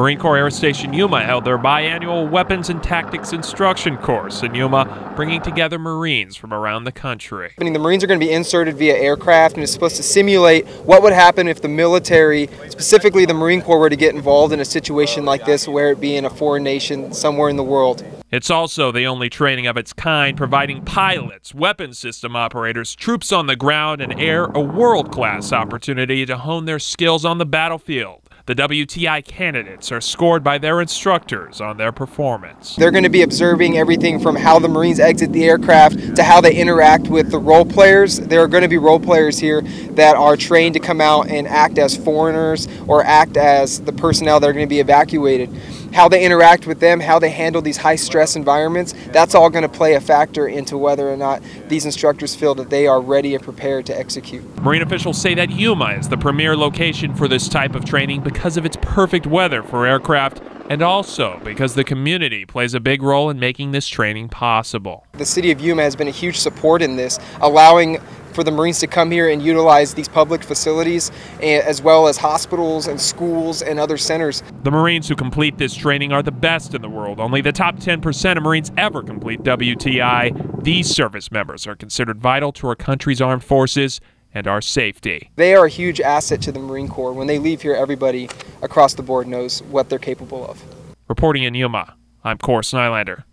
Marine Corps Air Station Yuma held their biannual Weapons and Tactics Instruction course in Yuma, bringing together Marines from around the country. The Marines are going to be inserted via aircraft and it's supposed to simulate what would happen if the military, specifically the Marine Corps, were to get involved in a situation like this, where it be in a foreign nation somewhere in the world. It's also the only training of its kind, providing pilots, weapon system operators, troops on the ground, and air a world class opportunity to hone their skills on the battlefield. The WTI candidates are scored by their instructors on their performance. They're going to be observing everything from how the Marines exit the aircraft to how they interact with the role players. There are going to be role players here that are trained to come out and act as foreigners or act as the personnel that are going to be evacuated how they interact with them, how they handle these high stress environments, that's all going to play a factor into whether or not these instructors feel that they are ready and prepared to execute. Marine officials say that Yuma is the premier location for this type of training because of its perfect weather for aircraft and also because the community plays a big role in making this training possible. The city of Yuma has been a huge support in this, allowing for the Marines to come here and utilize these public facilities eh, as well as hospitals and schools and other centers. The Marines who complete this training are the best in the world. Only the top 10% of Marines ever complete WTI. These service members are considered vital to our country's armed forces and our safety. They are a huge asset to the Marine Corps. When they leave here, everybody across the board knows what they're capable of. Reporting in Yuma, I'm Chorus Nylander.